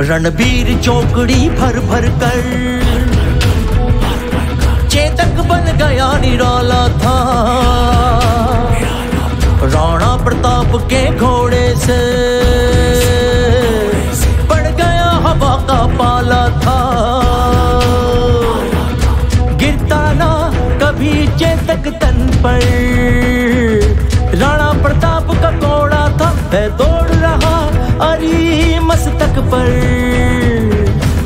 रणबीर चौकड़ी भर भर कर। चेतक बन गया निराला था। राणा प्रताप के घोड़े से पड़ गया हवा का पाला था। गिरता ना कभी चेतक तन पर। राणा प्रताप का घोड़ा था दौड़ रहा मस्तक पर।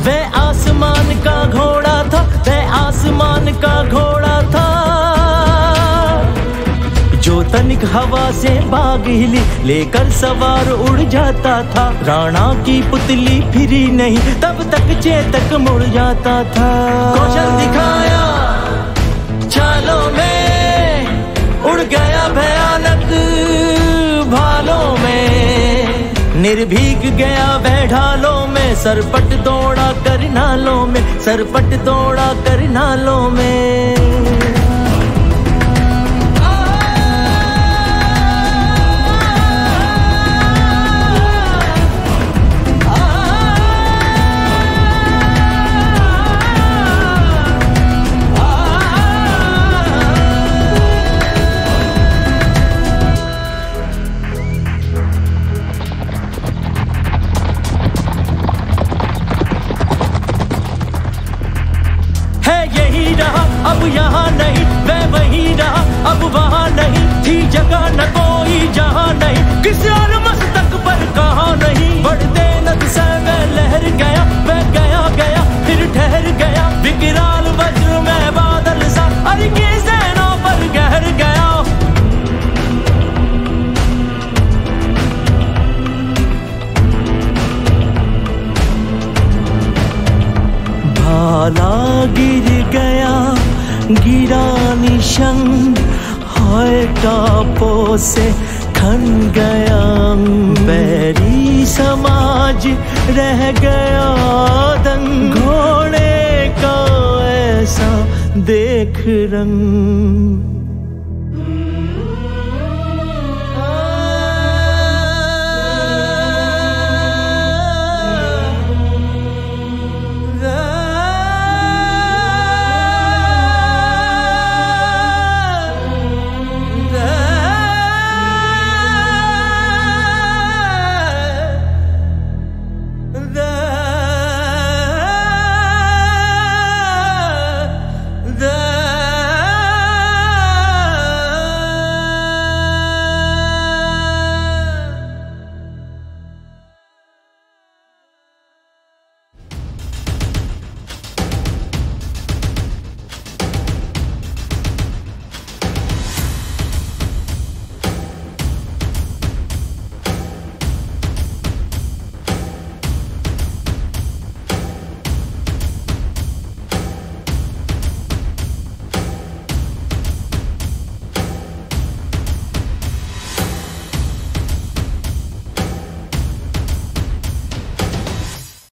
वह आसमान का घोड़ा था वह आसमान का घोड़ा था। जो तनिक हवा से बाग हिली, लेकर सवार उड़ जाता था। राणा की पुतली फिरी नहीं, तब तक चेतक मुड़ जाता था। कौशल दिखाया, चालों में में निर्भीग गया वह ढालों में, सरपट दौड़ा कर नालों में, सरपट दौड़ा कर नालों में। अब यहाँ नहीं, मैं वही रहा। अब वहाँ नहीं, थी जगह न कोई जहाँ नहीं। किसी और मस्तक पर कहा नहीं। बढ़ते नद से वह लहर गया, मैं गया गया, फिर ठहर गया। विकराल वज्र में बादल सा, अरे के सेना पर गहर गया। भाला गिर गया गिरा निशंग हाय टापो से खन गया बैरी समाज, रह गया दंग। घोड़े का ऐसा देख रंग।